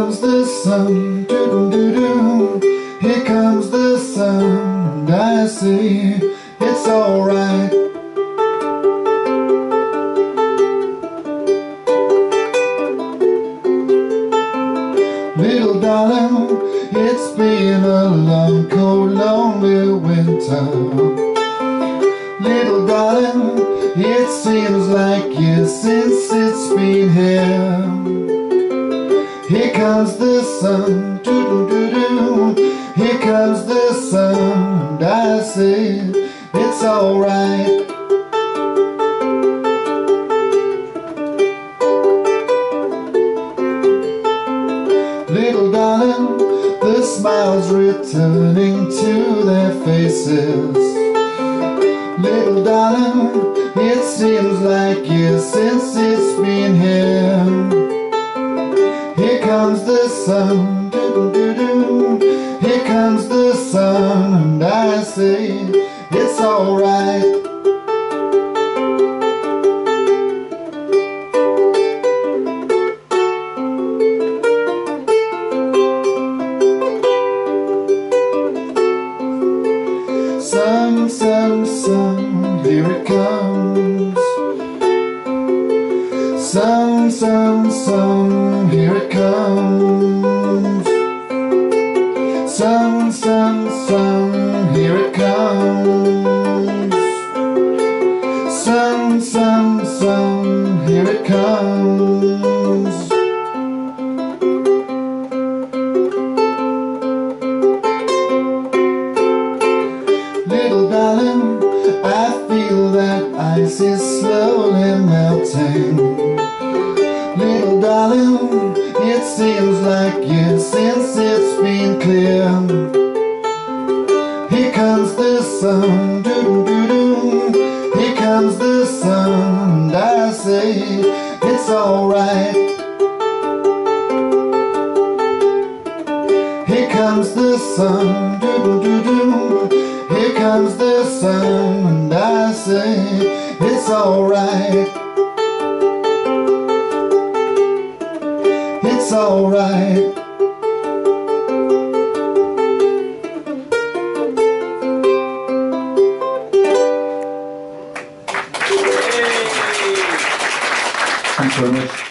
Here comes the sun, doo doo doo. Here comes the sun, and I say it's alright. Little darling, it's been a long, cold, lonely winter. Little darling, it seems like years since it's been here. Here comes the sun, doo doo doo doo. Here comes the sun, and I say it's alright. Little darling, the smiles returning to their faces. Little darling, it seems like years since it's sun. Here comes the sun, and I say it's alright. Sun, sun, sun, here it comes. Sun, sun, sun, here it comes. Comes. Little darling, I feel that ice is slowly melting. Little darling, it seems like years since it's been clear. Here comes the sun, doo doo doo. Here comes the sun, I say alright. Here comes the sun, doo doo doo. Here comes the sun, and I say it's alright. It's alright. Thanks very much.